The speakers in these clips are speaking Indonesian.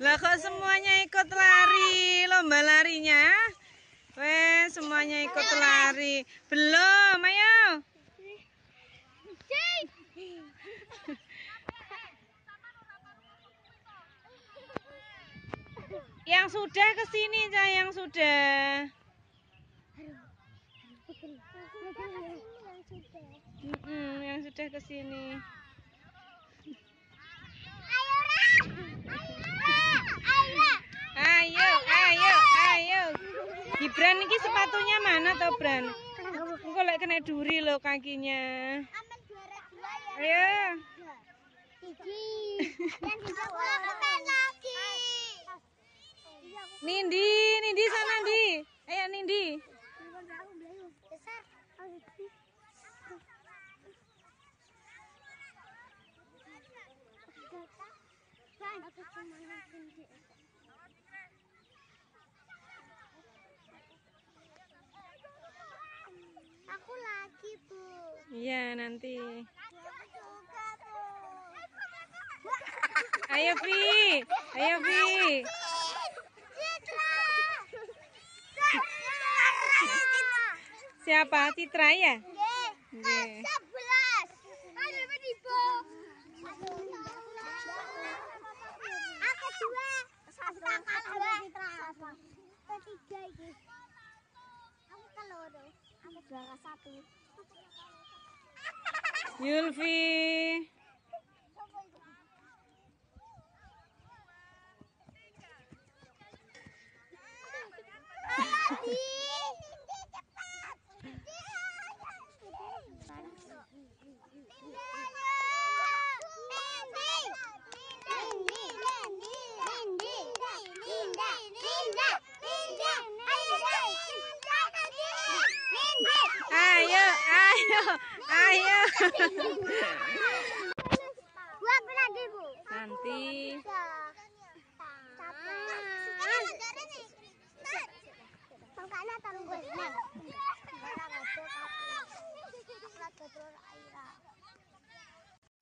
Lah kok semuanya ikut lari lomba larinya? Weh, semuanya ikut lari. Belum, ayo. Yang sudah ke sini, yang sudah. Mm yang sudah ke sini. Ayo, ayo, ayo. Gibran ini sepatunya mana toh, Bran? Engko lek kena duri lo kakinya. Ayo. Nindi sana, Nindi. Ayo, Nindi. Aku lagi, Bu. Iya, nanti. Aku juga, Bu. Ayo, Vi. Ayo. Citra. Siapa? Citra ya? Nggih. Nggih. Sebelas. Ayo, Ibu. Aku dua. Sastra dua. Ketiga ini. Aku keloro. Dua satu. Yulvi. Ayo, ayo. Buat lagi, Bu. Nanti.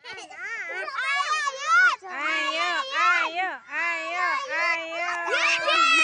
Neng. Ayo, ayo, ayo, ayo.